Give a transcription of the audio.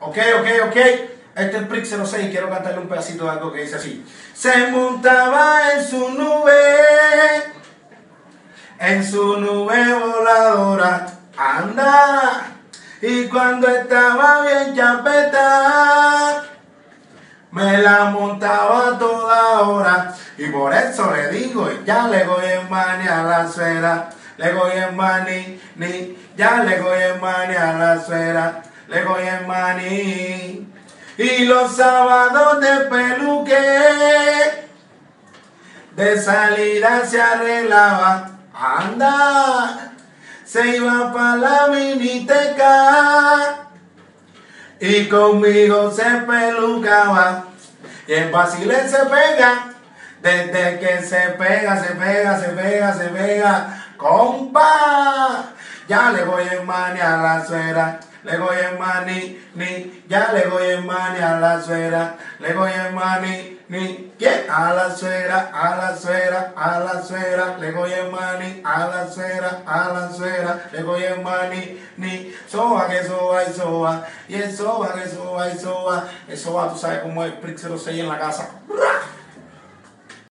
Ok, ok, ok. Este es el Prix 06 y quiero cantarle un pedacito de algo que dice así. Se montaba en su nube, en su nube voladora, anda. Y cuando estaba bien chapeta, me la montaba toda hora. Y por eso le digo, ya le voy en mani a la suera. Le voy en mani, ni, ya le voy en mani a la suera. Le voy en mani. Y los sábados de peluque, de salida se arreglaba. Anda, se iba para la miniteca y conmigo se pelucaba. Y el Basile se pega, desde que se pega, se pega, se pega, se pega. Compa, ya le voy en mani a la suera, le voy en mani, ni, ya le voy en mani a la suera, le voy en mani, ni, ¿quién? A la suera, a la suera, a la suera, le voy en mani, a la suera, a la suera, le voy en mani, ni, soba que soba y soba, y el soba que soba y soba, el soba, tú sabes cómo es, Prix 06 en la casa.